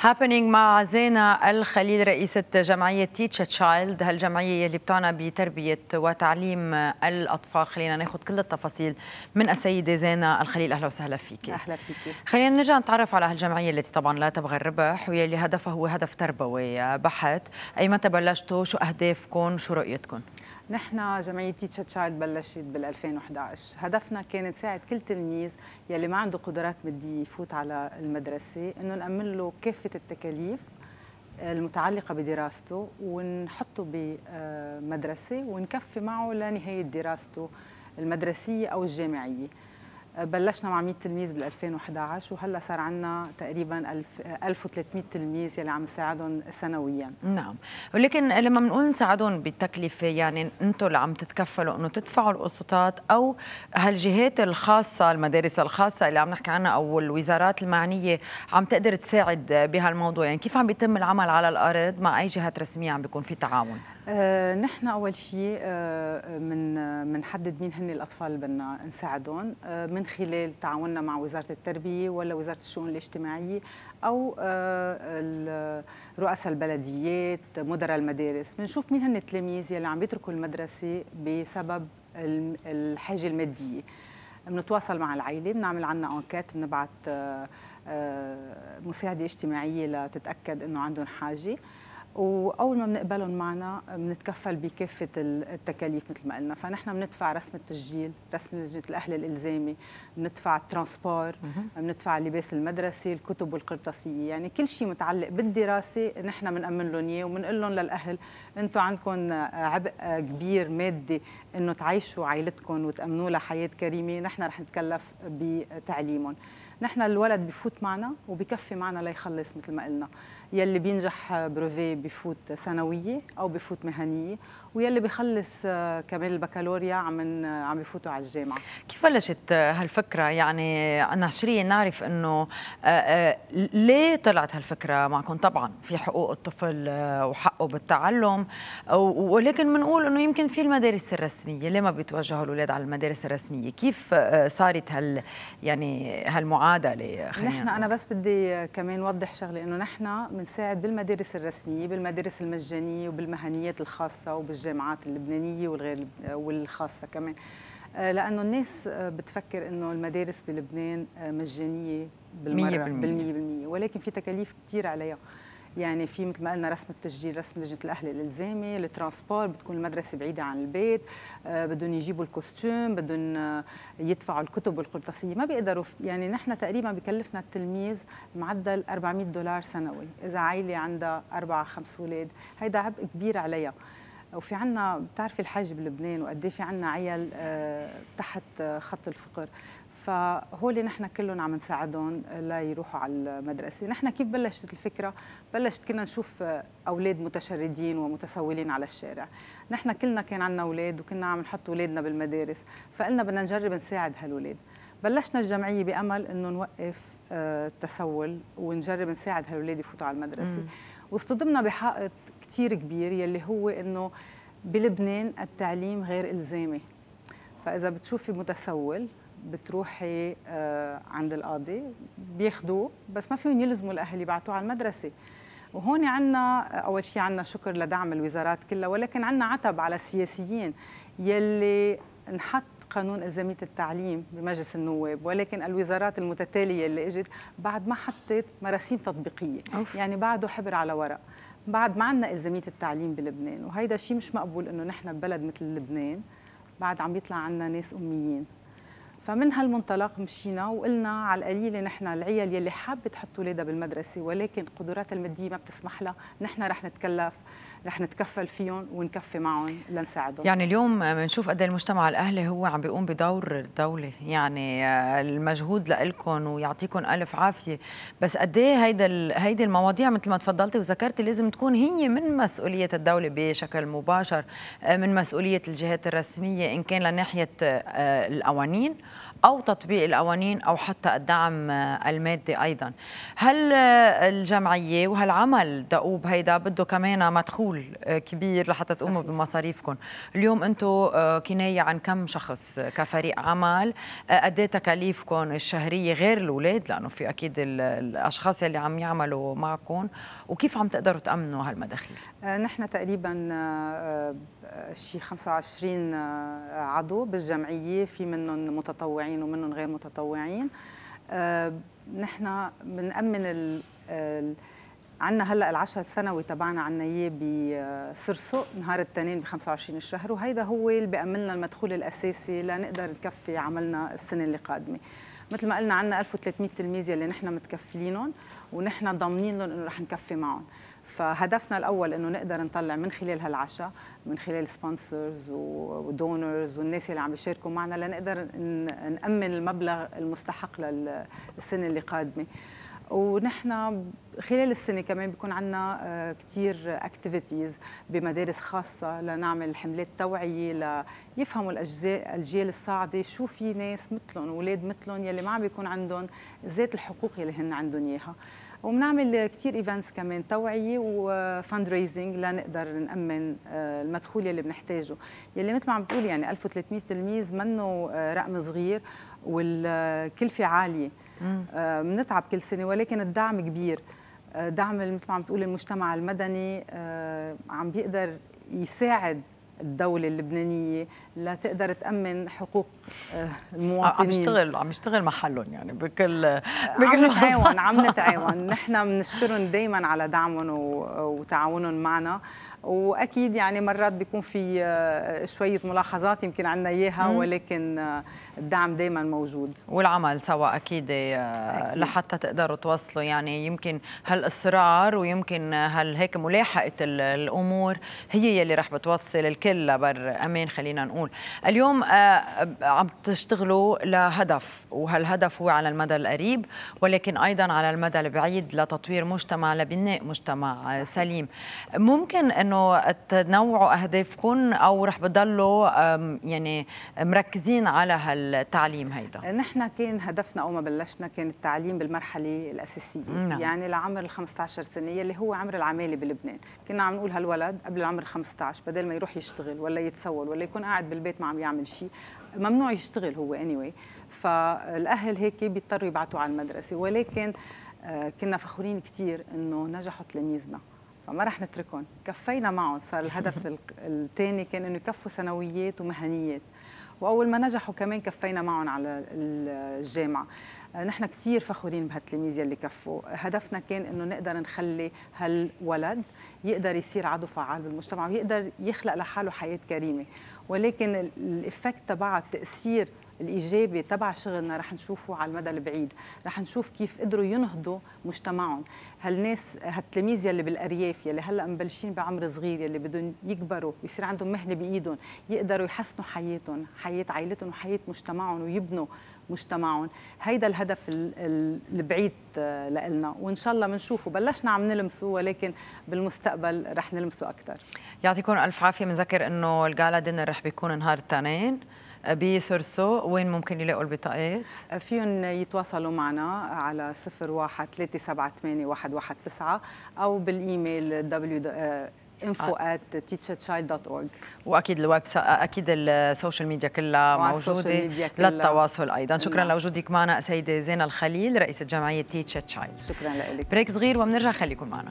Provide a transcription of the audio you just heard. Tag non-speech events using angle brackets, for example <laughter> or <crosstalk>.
Happening مع زينة الخليل رئيسة جمعية Teach a Child هالجمعية اللي بتعنى بتربية وتعليم الأطفال. خلينا ناخذ كل التفاصيل من السيدة زينة الخليل. أهلا وسهلا فيك أهلا فيك خلينا نرجع نتعرف على هالجمعية التي طبعا لا تبغي الربح واللي هدفها هو هدف تربوي بحت. أي متى بلشتوا؟ شو أهدافكم؟ شو رؤيتكم؟ نحن جمعية Teach a Child بلشت بال 2011 هدفنا كان نساعد كل تلميذ يلي ما عنده قدرات مادية يفوت على المدرسة إنه نأمن له كافة التكاليف المتعلقة بدراسته ونحطه بمدرسة ونكفي معه لنهاية دراسته المدرسية أو الجامعية. بلشنا مع 100 تلميذ بال 2011 وهلأ صار عندنا تقريبا 1300 تلميذ يلي عم نساعدهم سنويا. نعم. ولكن لما بنقول نساعدهم بالتكلفه يعني أنتم اللي عم تتكفلوا إنه تدفعوا القسطات أو هالجهات الخاصة المدارس الخاصة اللي عم نحكي عنها أو الوزارات المعنية عم تقدر تساعد بهالموضوع؟ يعني كيف عم بيتم العمل على الأرض مع أي جهات رسمية عم بيكون في تعاون؟ آه نحن أول شيء آه من بنحدد مين هن الأطفال اللي بدنا نساعدهم آه من خلال تعاوننا مع وزارة التربية ولا وزارة الشؤون الاجتماعية أو آه رؤساء البلديات مدراء المدارس. بنشوف مين هن التلاميذ يلي عم بيتركوا المدرسة بسبب الحاجة المادية. بنتواصل مع العائله بنعمل عنا انكات بنبعث آه، آه، مساعدة اجتماعية لتتأكد إنه عندهم حاجة. وأول ما بنقبلهم معنا بنتكفل بكافة التكاليف مثل ما قلنا. فنحن بندفع رسم التسجيل رسم لجنه الأهل الإلزامي بندفع الترانسبور بندفع لباس المدرسة الكتب والقرطاسية. يعني كل شيء متعلق بالدراسة نحن بنأمن لهم إياه وبنقول لهم للأهل أنتم عندكم عبء كبير مادي إنه تعيشوا عائلتكم وتأمنوا لها حياة كريمة نحن رح نتكلف بتعليمهم. نحن الولد بفوت معنا وبكفي معنا ليخلص مثل ما قلنا. يلي بينجح بروفي بفوت ثانوية أو بفوت مهنية. ويلي بخلص كمان البكالوريا عم عم بفوتوا على الجامعة. كيف بلشت هالفكرة؟ يعني أنا عشرية نعرف إنه ليه طلعت هالفكرة معكم؟ طبعا في حقوق الطفل وحقه بالتعلم ولكن بنقول إنه يمكن في المدارس الرسمية. ليه ما بيتوجهوا الأولاد على المدارس الرسمية؟ كيف صارت هال يعني هالمعادلة؟ نحن أنا بس بدي كمان وضح شغلة إنه نحن بنساعد بالمدارس الرسمية بالمدارس المجانية وبالمهنيات الخاصة وبالجامعات اللبنانية والغير والخاصة كمان. آه، لأنه الناس آه، بتفكر إنه المدارس بلبنان آه، مجانية بالمرة بالمية. بالمية ولكن في تكاليف كثير عليها. يعني في مثل ما قلنا رسم التسجيل رسم لجنة الأهل الإلزامي ال transport بتكون المدرسة بعيدة عن البيت بدهم يجيبوا ال costume بدهم يدفعوا الكتب والقرطاسية. ما بيقدروا يعني نحن تقريبا بكلفنا التلميذ معدل 400 دولار سنوي. إذا عائله عندها أربع خمس أولاد هيدا عبء كبير عليها. وفي عنا بتعرفي الحاجة بلبنان وقد إيه في عنا عيال آه تحت آه خط الفقر فهول نحن كلهم عم نساعدهم ليروحوا على المدرسة، نحن كيف بلشت الفكرة؟ بلشت كنا نشوف أولاد متشردين ومتسولين على الشارع، نحن كلنا كان عندنا أولاد وكنا عم نحط أولادنا بالمدارس، فقلنا بدنا نجرب نساعد هالولاد. بلشنا الجمعية بأمل إنه نوقف التسول ونجرب نساعد هالولاد يفوتوا على المدرسة. واصطدمنا بحائط كثير كبير يلي هو إنه بلبنان التعليم غير إلزامي. فإذا بتشوفي متسول بتروحي آه، عند القاضي بياخذوه بس ما فيهم يلزموا الأهل يبعثوه على المدرسة وهون عنا أول شيء عنا شكر لدعم الوزارات كلها ولكن عنا عتب على السياسيين يلي انحط قانون إلزامية التعليم بمجلس النواب ولكن الوزارات المتتالية اللي إجت بعد ما حطت مراسيم تطبيقية أوف. يعني بعده حبر على ورق بعد ما عندنا إلزامية التعليم بلبنان وهيدا شيء مش مقبول إنه نحن ببلد مثل لبنان بعد عم يطلع عنا ناس أميين. فمن هالمنطلق مشينا وقلنا على القليله نحن العيال يلي حابة تحط اولادها بالمدرسة ولكن قدراتها المادية ما بتسمح لها نحن رح نتكلف. رح نتكفل فيهم ونكفي معهم لنساعدهم. يعني اليوم بنشوف قد إيه المجتمع الأهلي هو عم بيقوم بدور الدولة. يعني آه، المجهود لكم ويعطيكم ألف عافية. بس قد إيه هيدا هيدي المواضيع مثل ما تفضلتي وذكرتي لازم تكون هي من مسؤولية الدولة بشكل مباشر آه، من مسؤولية الجهات الرسمية إن كان لناحية آه، القوانين أو تطبيق القوانين أو حتى الدعم المادي أيضا. هل الجمعية وهالعمل دؤوب هيدا بده كمان مدخول كبير لحتى تقوموا بمصاريفكم؟ اليوم أنتم كناية عن كم شخص كفريق عمل. قد إيه تكاليفكم الشهرية غير الأولاد؟ لأنه في أكيد الأشخاص اللي عم يعملوا معكم. وكيف عم تقدروا تأمنوا هالمداخيل؟ نحن تقريبا شي 25 عضو بالجمعية. في منهم متطوعين ومنهم غير متطوعين. نحن بنأمن عندنا هلا العشاء السنوي تبعنا عنا إياه بسرسق نهار الاثنين ب 25 الشهر وهيدا هو اللي بيأمن لنا المدخول الأساسي لنقدر نكفي عملنا السنة اللي قادمة. مثل ما قلنا عندنا 1300 تلميذ يلي نحن متكفلينهم ونحن ضامنين لهم إنه رح نكفي معهم. فهدفنا الأول إنه نقدر نطلع من خلال هالعشاء من خلال sponsors و donors والناس اللي عم بيشاركوا معنا لنقدر نأمن المبلغ المستحق للسنة اللي قادمة. ونحن خلال السنة كمان بيكون عندنا كثير activities بمدارس خاصة لنعمل حملات توعية ليفهموا الاجزاء الجيل الصاعدة شو في ناس مثلهم أولاد مثلهم يلي ما عم بيكون عندهم ذات الحقوق اللي هن عندهم إياها. وبنعمل كثير events كمان توعية و fundraising لنقدر نأمن آه، المدخول يلي بنحتاجه. يلي مثل ما عم بتقول يعني 1300 تلميذ منه آه، رقم صغير والكلفة عالية. بنتعب كل سنة ولكن الدعم كبير. آه، دعم مثل ما عم تقول المجتمع المدني آه، عم بيقدر يساعد الدولة اللبنانية لتقدر تأمن حقوق آه، المواطنين. عم يشتغل عم يشتغل محلهم يعني بكل بكل عم نتعاون عم نتعاون. نحن بنشكرهم دائما على دعمهم وتعاونهم معنا. وأكيد يعني مرات بيكون في آه، شوية ملاحظات يمكن عندنا إياها ولكن آه، الدعم دائما موجود. والعمل سوا أكيد, آه، أكيد. لحتى تقدروا توصلوا. يعني يمكن هالإصرار ويمكن هال هيك ملاحقه الأمور هي يلي رح بتوصل الكل لبر أمان خلينا نقول. اليوم عم تشتغلوا لهدف وهالهدف هو على المدى القريب ولكن أيضا على المدى البعيد لتطوير مجتمع لبناء مجتمع سليم. ممكن إنه تنوعوا اهدافكم أو رح بضلوا يعني مركزين على هالتعليم هيدا؟ نحن كان هدفنا اول ما بلشنا كان التعليم بالمرحلة الأساسية. نعم. يعني لعمر ال 15 سنه اللي هو عمر العمالة بلبنان. كنا عم نقول هالولد قبل العمر 15 بدل ما يروح يشتغل ولا يتسول ولا يكون قاعد بالبيت ما عم يعمل شيء ممنوع يشتغل هو اني anyway. فالأهل هيك بيضطروا يبعتوا على المدرسة. ولكن آه، كنا فخورين كثير إنه نجحوا تلاميذنا فما رح نتركهم. كفينا معهم. صار الهدف <laughs> الثاني كان إنه يكفوا ثانويات ومهنيات. وأول ما نجحوا كمان كفينا معهم على الجامعة نحن كثير فخورين بهالتلاميذ يلي كفوا. هدفنا كان إنه نقدر نخلي هالولد يقدر يصير عضو فعال بالمجتمع ويقدر يخلق لحاله حياة كريمة. ولكن الافكت تبع التاثير الإيجابي تبع شغلنا رح نشوفه على المدى البعيد. رح نشوف كيف قدروا ينهضوا مجتمعهم. هالناس هالتلاميذ يلي بالأرياف يلي هلأ مبلشين بعمر صغير يلي بدهم يكبروا ويصير عندهم مهنة بإيدهم يقدروا يحسنوا حياتهم حياة عائلتهم وحياة مجتمعهم ويبنوا مجتمعهم. هيدا الهدف البعيد آه، لنا وإن شاء الله بنشوفه بلشنا عم نلمسه ولكن بالمستقبل رح نلمسه أكثر يعطيكم ألف عافية. بنذكر إنه الجالا دينر رح بيكون نهار الاثنين بسرسو وين ممكن يلاقوا البطاقات؟ فيهم يتواصلوا معنا على 01 378 119 أو بالإيميل www info at teacherchild.org وأكيد الويب أكيد ال social media كلها موجودة ميديا كلها. للتواصل أيضا شكرا نعم. لوجودك معنا سيدة زينة الخليل رئيسة جمعية Teach a Child شكرا لك break صغير وبنرجع خليكم معنا